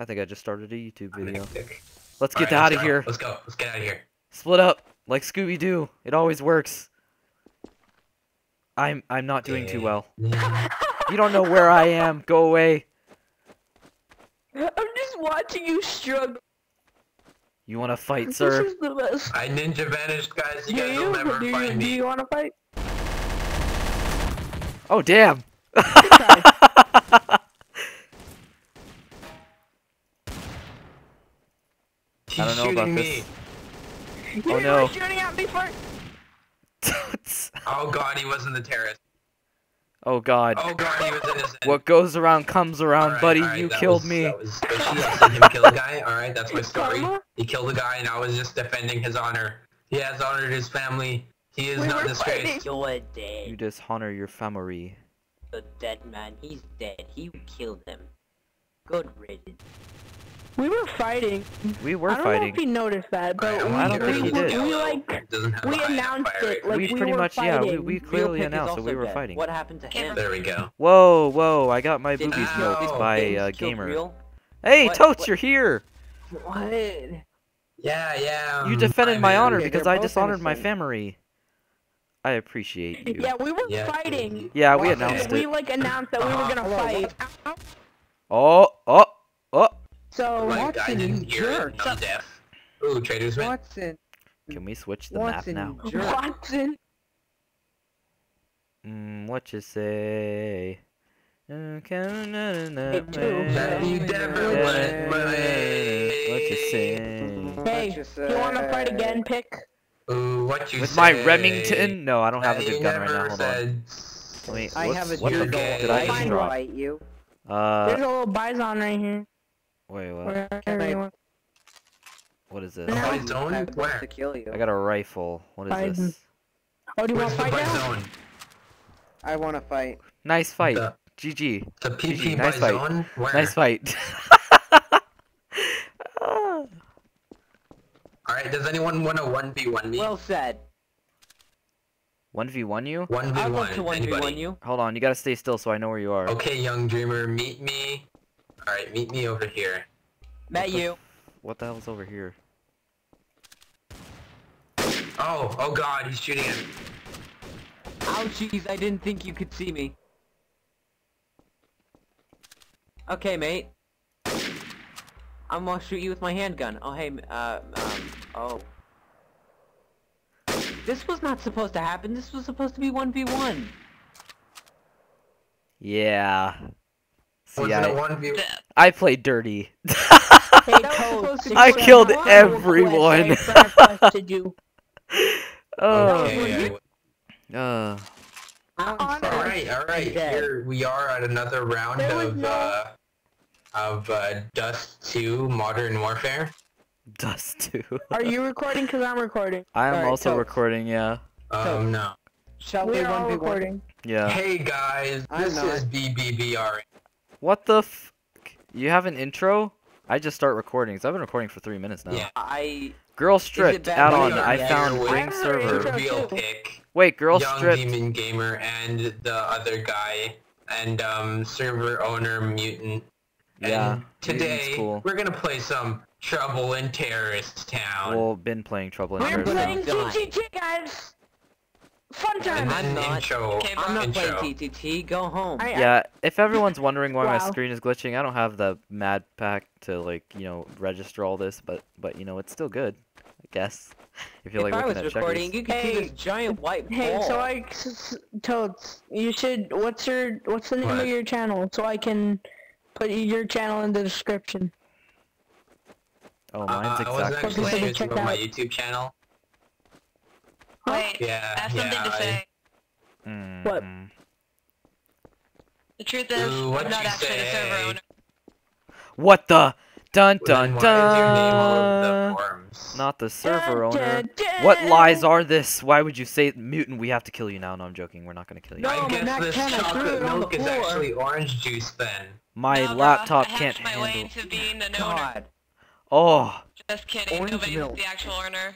I think I just started a YouTube video. Let's get right, out let's of go. here. Let's go. Let's get out of here. Split up like Scooby Doo. It always works. I'm I'm not doing too well. You don't know where I am. Go away. I'm just watching you struggle. You want to fight, This sir? is the best. I ninja vanished, guys. You Do guys you? will never do you, find do you want to fight? Oh damn. He's I don't know about me. this. You Oh, no. shooting at me first. Oh god, he wasn't the terrorist. oh god. Oh god, he was innocent. What goes around comes around, Alright, buddy. alright, you killed was- me. That was fishy. I seen him kill a guy. Alright, that's my story. He killed a guy and I was just defending his honor. He has honored his family. He is We not disgraced. You're You dishonor your family. The dead man, he's dead. He killed him. Good riddance. We were fighting. We were fighting. I don't know if he noticed that, but Alright, we, I'm don't gonna think he did. we like It doesn't have we a high enough announced it, like we we pretty were much, yeah, we, we clearly Pick announced that we were dead. fighting. What happened to him? There we go. Whoa, whoa, I got my Did boobies Ow. milked by James uh, Gamer. Real? Hey, What- Totes, what- you're here! What? Yeah, yeah. You um, defended I'm my honor Okay, because I dishonored my innocent. family. I appreciate you. Yeah, we were Yeah, fighting. Yeah, we Why? announced We like announced that we were Uh-huh. gonna fight. Oh, oh, oh! So Like, I Watson, didn't you hear jerk. I'm deaf. Ooh, traders win. Watson, Can we switch the map now? jerk. Watson. Mm, what you say? Hey, two. na- That you never went my way. What you say? Hey, What you you want to fight again? Pick. Ooh, what you With say? my Remington? No, I don't have a good gun right now. Hold on. said. Let. I have a what the You're fuck did I just drop? you. Uh, There's a little bison right here. Wait, what? Wherever Can I- you want. What is this? No. By zone? I Where? to kill you. I got a rifle. What is Biden. this? Oh, do you want to fight now? zone? I want to fight. Nice fight. The, GG. the PP nice by fight. zone? Where? Nice fight. Alright, does anyone want to 1v1 me? Well said. 1v1 you? 1v1. I'd love to 1v1 Anybody? you. Hold on, you gotta stay still so I know where you are. Okay, young dreamer, meet me. Alright, meet me over here. Met the you. What the hell's over here? Oh, oh god, he's shooting at me. Ouchies, I didn't think you could see me. Okay, mate. I'm gonna shoot you with my handgun. Oh, hey, uh, um, oh. This was not supposed to happen. This was supposed to be 1v1. Yeah. See, Wasn't I, 1v1? I played dirty. Hey, That was Toad, supposed to six be I killed everyone. request, I have a request to do. oh. Okay, Uh, alright, alright, here we are at another round of, no- uh, of, uh, Dust 2 Modern Warfare. Dust 2. Are you recording? Cause I'm recording. I am Alright, also so- recording, yeah. Um, no. Shall we We're all 1v1? recording. Yeah. Hey guys, this is BBBR. What the f- You have an intro? I just start recording, 'cause I've been recording for three minutes now. Yeah. I... Girl stripped add-on. I here found with ring I heard server. Reveal pick, Wait, girl Young stripped. Demon Gamer, and the other guy, and um, server owner Mutant. Yeah. And today cool. we're gonna play some Trouble in Terrorist Town. Well, been playing Trouble in We're Terrorist playing Town. die. TTT, guys. Fun time. I'm not. intro. Okay, I'm not intro. playing TTT. Go home. I- Yeah, if everyone's wondering why my screen is glitching, I don't have the mad pack to like, you know, register all this, but but you know, it's still good, I guess. If you're if like I was at recording, checkers. you could Hey, see this giant white Hey, ball. so I, s- s- Toads, you should. What's your What's the name What? of your channel so I can put your channel in the description. Oh, Uh, mine's I wasn't exactly. actually Wait. serious Check about my. YouTube channel. Wait, Yeah, I have something yeah. to say. What? Mhm. The truth is, Ooh, I'm not you actually the server owner. What the? Dun I, dun then your name all dun. the forums? Not the server Dun, owner. dun, dun. What lies are this? Why would you say mutant? We have to kill you now. No, I'm joking. We're not gonna kill you. No, I but guess not this Ken, chocolate it on the milk is floor. actually orange juice then. My No, bro, laptop I can't hatched my way handle. into being an owner. God. Oh, Just kidding. Orange Nobody's milk. the actual owner.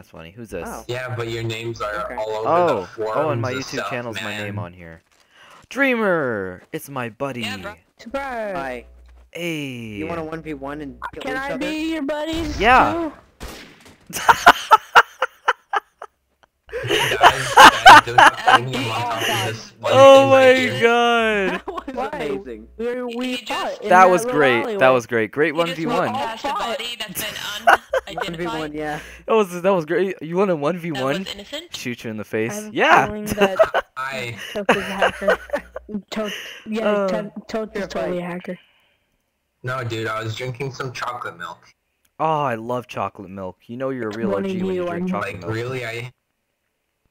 That's funny. Who's this? Oh. Yeah, but your names are Okay. all over Oh, the oh, forums. oh, and my YouTube stuff, channel's my name on here. Dreamer, it's my buddy. Yeah, bro. Surprise. Hi. Hey. You want a one v one and kill Can each I other? be your buddy? Yeah. too? Hey, guys, guys, do something you want off this one oh thing my here. god. That was Why? amazing. We, we fought just- That was little great. That was great. Great one v walked one. past a body that's been One v one, yeah. That was that was great. You won a one v one. Shoot you in the face. have a Yeah. feeling that I Toast is a hacker. Toast, yeah, oh. Toast Toast is You're totally a hacker. no, dude. I was drinking some chocolate milk. Oh, I love chocolate milk. You know you're a real One OG when you you, drink I'm- chocolate Like milk. really, I.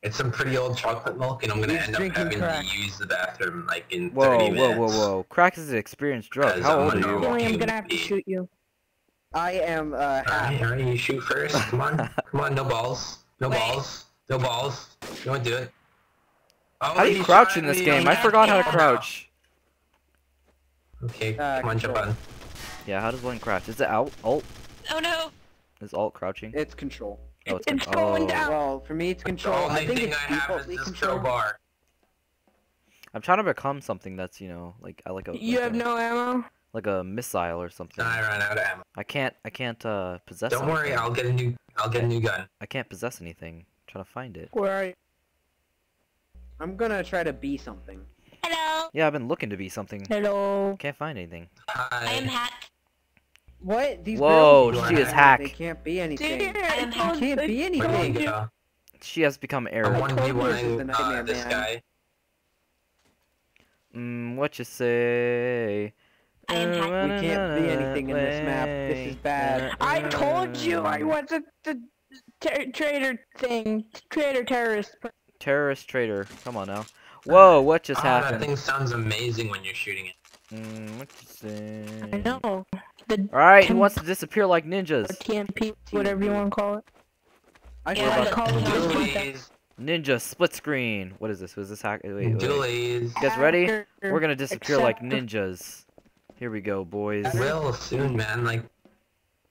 It's some pretty old chocolate milk, and I'm gonna He's end up having crack. to use the bathroom like in Whoa, 30 whoa, minutes. whoa, whoa! Crack is an experienced drug. How I'm old are you? normal- Feeling I'm gonna have to shoot you. I am uh Alright, half. alright, you shoot first. Come on, come on, no balls, no Wait. balls, no balls. You want to do it? Oh, How do you crouch in this game? I forgot how to crouch. Okay, Uh, come on, jump on. Yeah, how does one crouch? Is it alt? Alt? Oh no. Is alt crouching? It's control. Oh, it's, It's con- going oh. down. Well, for me it's The control. I think thing it's I have is this control. crowbar. I'm trying to become something that's you know like I like a You like have a, no ammo? like a missile or something. I ran out of ammo. I can't I can't uh possess. Don't worry. I'll get a new. I'll get a new gun. I can't possess anything. I'm trying to find it. Where are you? I'm gonna try to be something. Hello. Yeah, I've been looking to be something. Hello. Can't find anything. Hi. I am Hi. Hat. What? These Whoa, girls- she is hacked. They hack. can't be anything. Dude, I am I hacked. Can't be Where do you anything. go? She has become I'm one v told you this is one the uh, nightmare, this man. guy. Mm, what you say? I am hacked. We can't be anything in this map. This is bad. I told you I Mm. wasn't the ter- traitor thing. Traitor terrorist. Terrorist traitor. Come on now. Whoa, what just Ah, that thing sounds amazing when you're shooting it. Mm, what you say? I know. The Alright, who wants to disappear like ninjas? or TMP, whatever you want to call it. I Yeah, should but- call it Ninja split screen. What is this? Was this hack? Wait, wait. doolies. You guys ready? We're gonna disappear like ninjas. Here we go, boys. I will soon, man. Like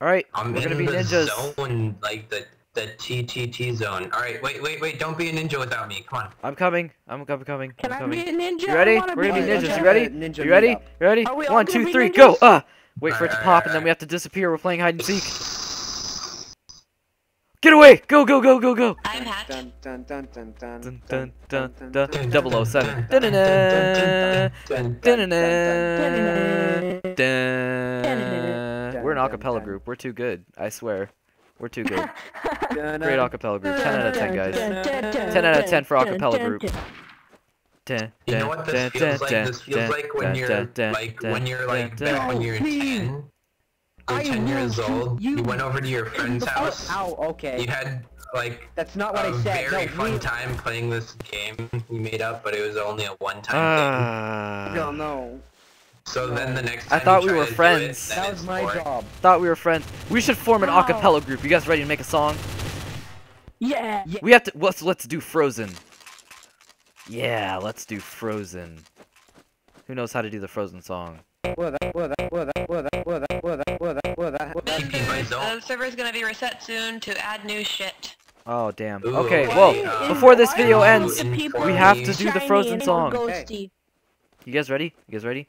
Alright, I'm we're gonna be the ninjas. zone, like the the TTT zone. All right, wait, wait, wait! Don't be a ninja without me. Come on. I'm coming. I'm coming. coming. Can I'm I coming. be a ninja? You ready? We're gonna be ninjas. You ready? Ninja You ready? meetup. You ready? Are we all One, gonna two, be three, go! ninjas? Ah! Wait for it to pop, and then we have to disappear. We're playing hide and seek. Get away! Go, go, go, go, go! I'm Hat. Dun dun dun dun dun Dun, dun, dun, dun, Dun, dun, dun, dun, 007. dun, dun, Dun-dun-dun. dun, dun, dun, Dun-dun-dun. Dun-dun-dun. Dun. We're an Dun, acapella group. We're too good. I swear. We're too good. Great dun. acapella group. 10 out of 10, guys. Dun, dun, dun, 10 out of 10 for dun, acapella group. Dun. Dun, You know what this feels like? This feels like when you're dun, dun, like when you're like dun, back when you're dun. ten or I ten years old. you You went over to your friend's Oh, house. ow, okay. You had like That's not what a I said. very no, fun we- time playing this game you made up, but it was only a one-time Ah. No, no. thing. So then the next I thought we were to do it, friends. That was my boring. job. Thought we were friends. We should form an Ow. acapella group. You guys ready to make a song? Yeah. We have to. Let's let's do Frozen. Yeah, let's do Frozen. Who knows how to do the Frozen song? The server's gonna be reset soon to add new shit. Oh damn. Ooh, okay, well, before this video ends, we have to do the Frozen song. You guys ready? You guys ready?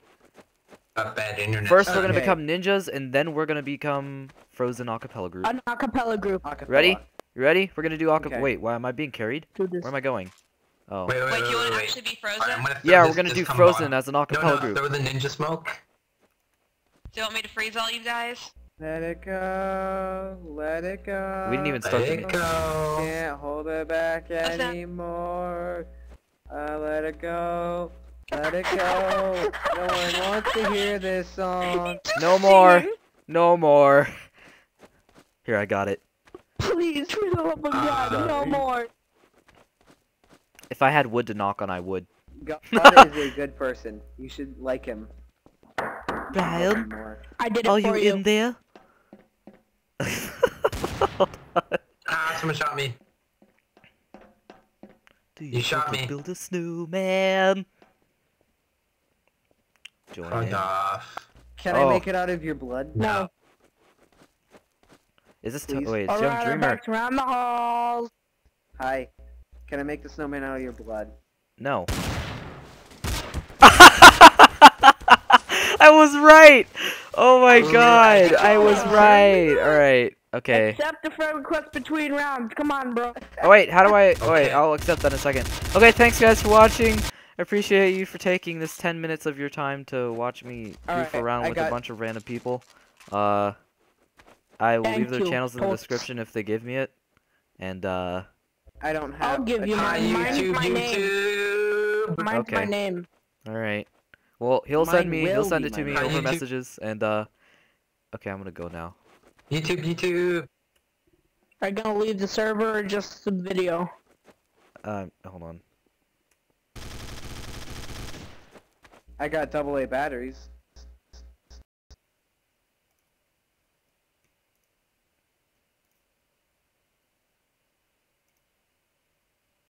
First, we're gonna become ninjas, and then we're gonna become Frozen acapella group. An acapella group. Ready? You ready? We're gonna do acapella. Okay. Wait, why am I being carried? Where am I going? Oh. Wait, wait, Wait, wait, do you wait, want to actually be frozen? I'm gonna Yeah, this- we're gonna do Frozen on. as an No, acapella no, group. throw the ninja smoke. Do you want me to freeze all you guys? Let it go, let it go. We didn't even Let start the it go. Can't hold it back What's that? anymore. Uh, let it go, let it go. no one wants to hear this song. No more. No more. Here, I got it. Please, for the love of God, no more. If I had wood to knock on, I would. God is a good person. You should like him. Love him more. I did it Are for you you. in there? Ah, someone shot me. Do You shot want to me. Build a snowman. Join Fuck off. Can Oh. I make it out of your blood? No. Is this t- Please. wait? It's Young Alright, I'm Dreamer. around the halls. Hi. Can I make the snowman out of your blood? No. I was right. Oh my Oh, god, I was right. All right. Okay. Accept the friend request between rounds. Come on, bro. Oh wait, how do I? Oh wait, I'll accept that in a second. Okay, thanks guys for watching. I appreciate you for taking this 10 minutes of your time to watch me goof Alright, around I with a bunch of random people. Uh, I will leave their you, channels in the description if they give me it. And uh, I don't have. I'll give you Hi, mine. Mine's YouTube, my name. YouTube. Mine's my Okay. name. all right. Well, he'll send me. He'll send it to me over YouTube. messages. And uh, okay, I'm gonna go now. YouTube, YouTube. Are you gonna leave the server or just the video? Um, hold on. I got double A batteries.